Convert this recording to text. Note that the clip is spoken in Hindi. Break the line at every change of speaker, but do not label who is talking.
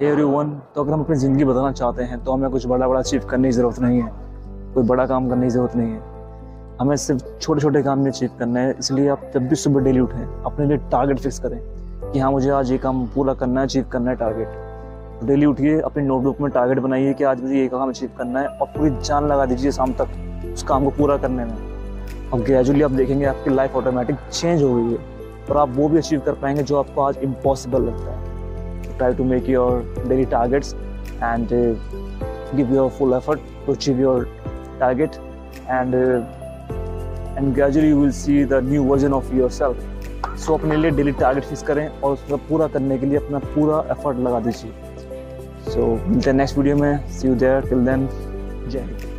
एवरीवन तो अगर हम अपनी ज़िंदगी बदलना चाहते हैं तो हमें कुछ बड़ा बड़ा अचीव करने की ज़रूरत नहीं है। कोई बड़ा काम करने की ज़रूरत नहीं है। हमें सिर्फ़ छोटे छोटे काम में अचीव करना है। इसलिए आप जब भी सुबह डेली उठें, अपने लिए टारगेट फिक्स करें कि हाँ मुझे आज ये काम पूरा करना है अचीव करना है टारगेट तो डेली उठिए, अपनी नोटबुक में टारगेट बनाइए कि आज मुझे ये काम अचीव करना है और पूरी जान लगा दीजिए शाम तक उस काम को पूरा करने में। और ग्रेजुअली आप देखेंगे आपकी लाइफ ऑटोमेटिक चेंज हो गई है और आप वो भी अचीव कर पाएँगे जो आपको आज इम्पॉसिबल लगता है। Try to make your daily targets and uh, give your full effort to achieve your target and uh, and gradually you will see the new version of yourself so so, अपने लिए डेली टारगेट फिक्स करें और उसका पूरा करने के लिए अपना पूरा एफर्ट लगा दीजिए सो मिलते हैं नेक्स्ट वीडियो में see you there till then जय हिंद